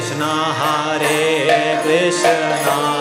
Krishna Hare Krishna.